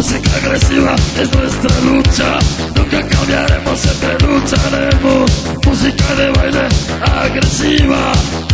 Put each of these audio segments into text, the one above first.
música agresiva es nuestra lucha. Nunca cambiaremos, siempre lucharemos. Música de baile agresiva.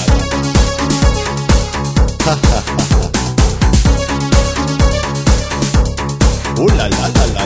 Uh, la la la la.